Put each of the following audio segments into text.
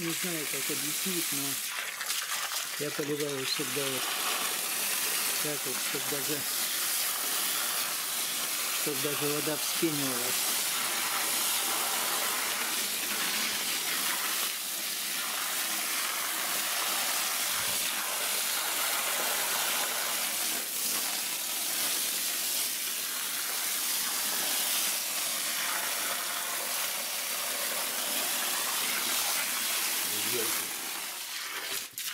Не знаю, как объяснить, но я поливаю всегда вот так вот, чтобы даже, чтобы даже вода вспенивалась.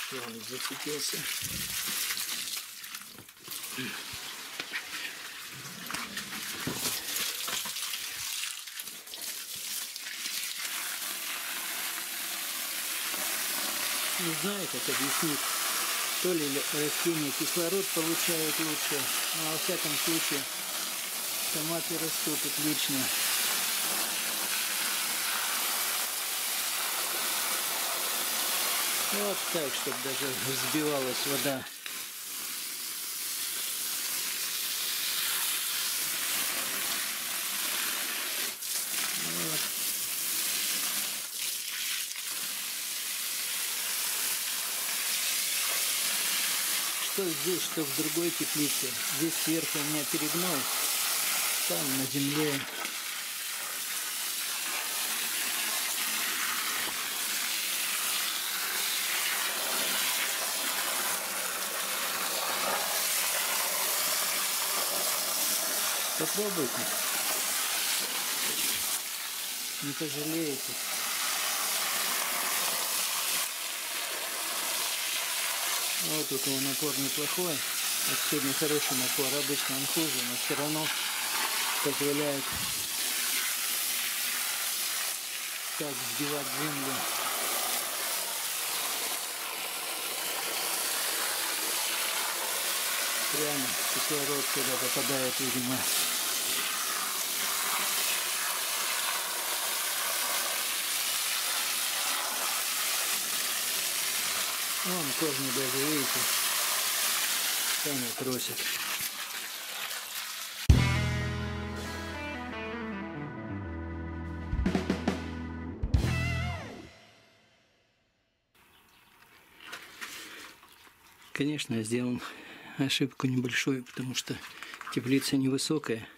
Все, он засветился. Не знаю, как объяснить. То ли растения кислород получают лучше, но во всяком случае томаты растут отлично. Вот так, чтобы даже взбивалась вода. Вот. Что здесь, что в другой теплице. Здесь сверху меня перегной, там на земле Попробуйте. Не пожалеете. Вот тут его напор неплохой. Сегодня хороший напор. Обычно он хуже, но все равно позволяет так сбивать землю. Прямо кислород сюда попадает, видимо. Вон корни даже, видите, сами просят. Конечно, я сделал ошибку небольшую, потому что теплица невысокая.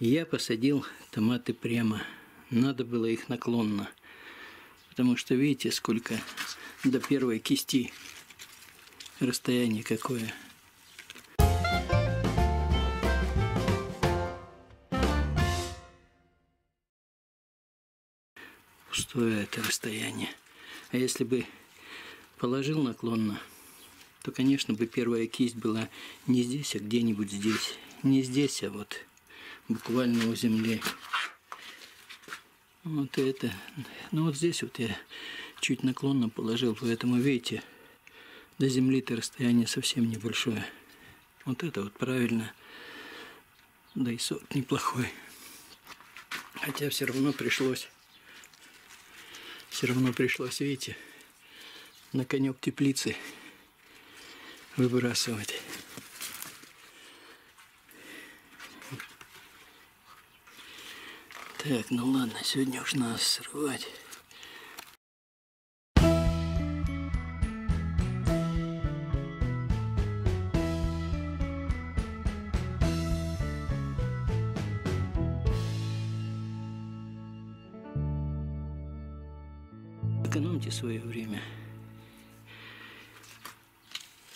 Я посадил томаты прямо. Надо было их наклонно. Потому что видите, сколько до первой кисти расстояние какое. Пустое это расстояние. А если бы положил наклонно, то, конечно, бы первая кисть была не здесь, а где-нибудь здесь. Не здесь, а вот буквально у земли. Вот это. Ну вот здесь вот я чуть наклонно положил, поэтому, видите, до земли-то расстояние совсем небольшое. Вот это вот правильно. Да и сорт неплохой. Хотя все равно пришлось, все равно пришлось, видите, на конек теплицы выбрасывать. Так, ну ладно, сегодня уж надо срывать. Экономьте свое время.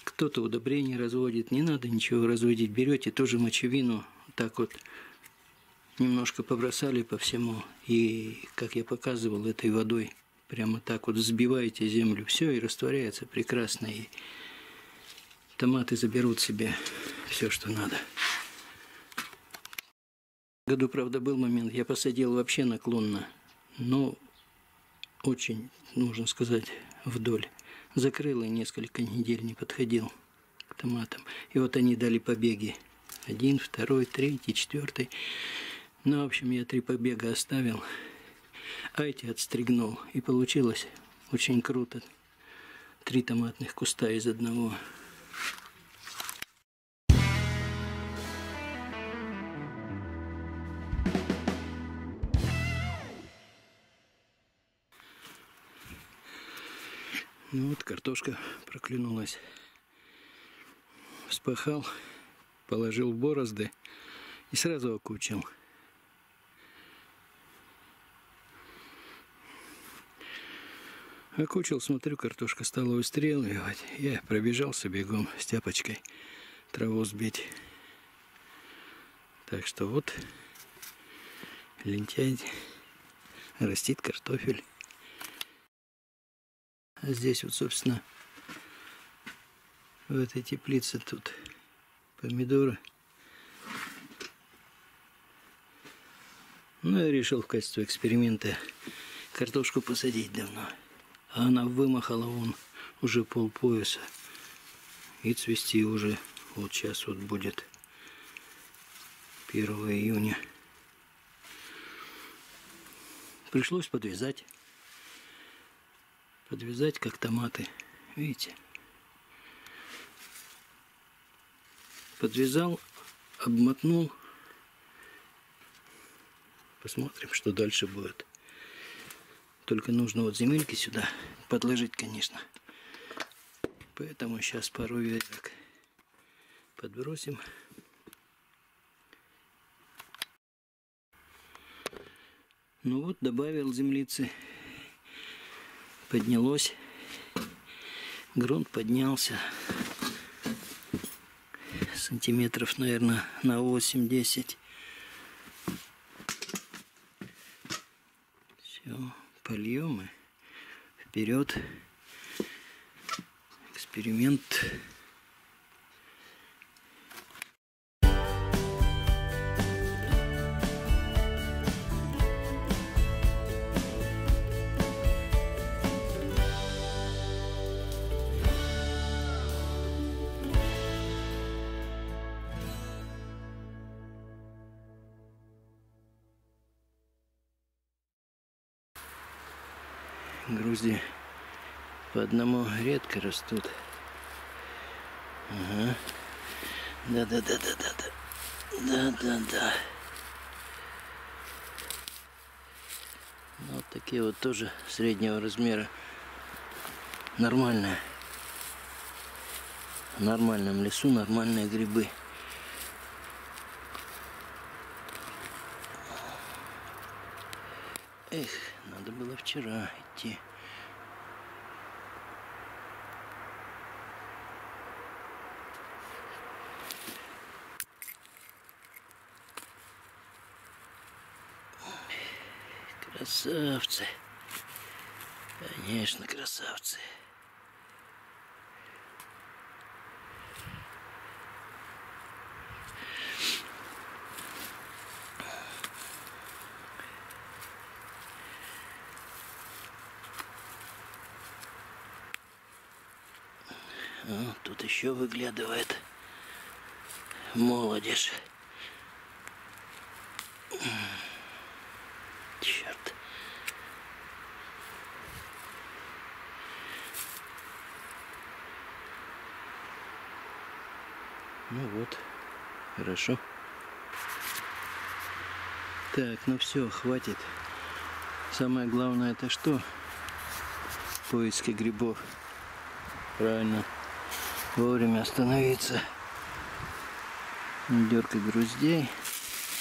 Кто-то удобрения разводит, не надо ничего разводить. Берете тоже мочевину, так вот немножко побросали по всему. И, как я показывал, этой водой прямо так вот взбиваете землю. Все, и растворяется прекрасно. И томаты заберут себе все, что надо. В году, правда, был момент, я посадил вообще наклонно, но очень, нужно сказать, вдоль. Закрыл и несколько недель не подходил к томатам. И вот они дали побеги. Один, второй, третий, четвертый. Ну, в общем, я три побега оставил, а эти отстригнул. И получилось очень круто. Три томатных куста из одного. Ну вот картошка проклюнулась. Вспахал, положил в борозды и сразу окучил. Окучил, смотрю, картошка стала выстреливать. Я пробежался бегом с тяпочкой траву сбить. Так что вот лентяй растит картофель. А здесь вот, собственно, в этой теплице тут помидоры. Ну, я решил в качестве эксперимента картошку посадить давно. А она вымахала вон уже пол пояса. И цвести уже вот сейчас вот будет 1 июня. Пришлось подвязать. Подвязать как томаты. Видите? Подвязал, обмотнул. Посмотрим, что дальше будет. Только нужно вот земельки сюда подложить, конечно. Поэтому сейчас пару веток подбросим. Ну вот, добавил землицы. Поднялось. Грунт поднялся. Сантиметров, наверное, на 8-10. Все польем и вперед. Эксперимент. Грузди по одному редко растут. Ага. Да-да-да-да-да-да. Да-да-да. Вот такие вот тоже среднего размера. Нормальные. В нормальном лесу нормальные грибы. Эх, надо было вчера идти. Красавцы. Конечно, красавцы. Тут еще выглядывает молодежь. Черт. Ну вот, хорошо. Так, ну все, хватит. Самое главное это что? Поиски грибов. Правильно вовремя остановиться. Дерка груздей.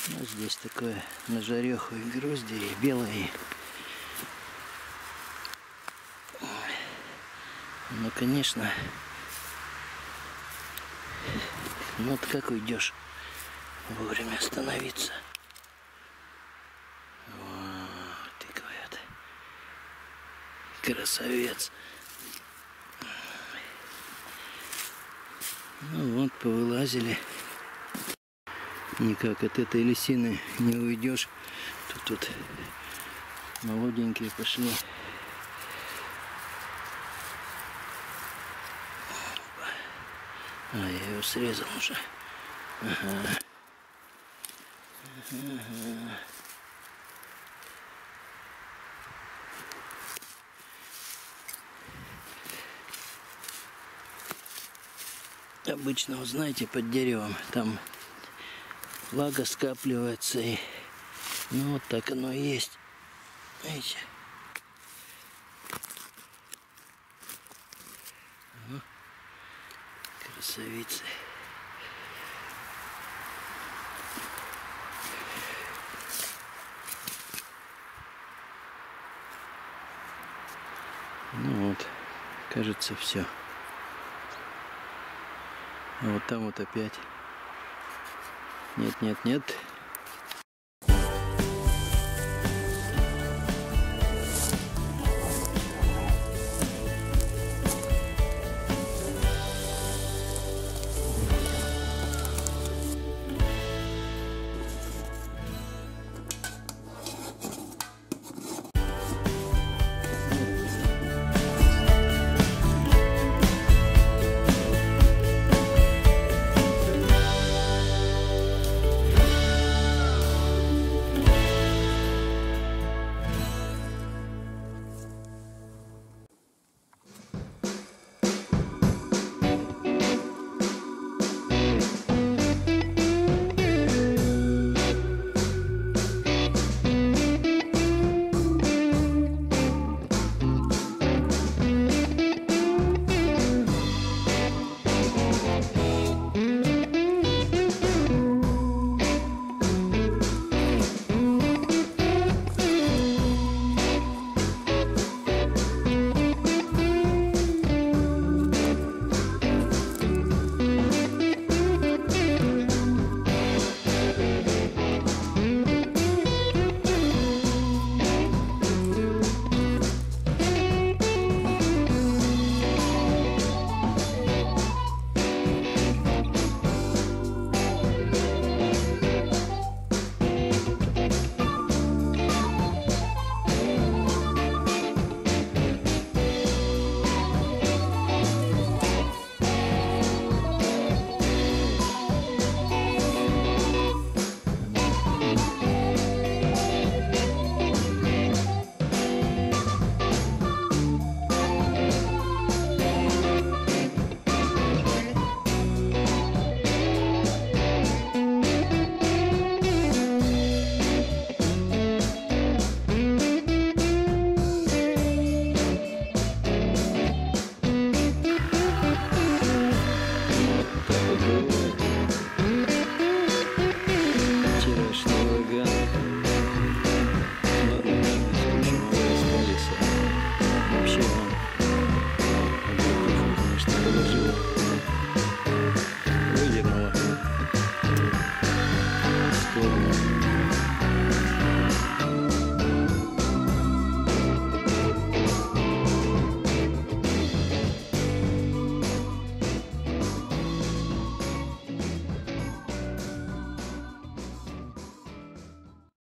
Ну, здесь такое на жареху и грузди, белые. Ну, конечно. Ну, вот как уйдешь вовремя остановиться. Вот, ты говорят. Красавец. Ну вот, повылазили. Никак от этой лисины не уйдешь. Тут, тут молоденькие пошли. А, я его срезал уже. Ага. Ага. Обычно, вы знаете, под деревом там влага скапливается и ну вот так оно и есть. Видите? красавицы. Ну вот, кажется, все. Вот там вот опять. Нет, нет, нет.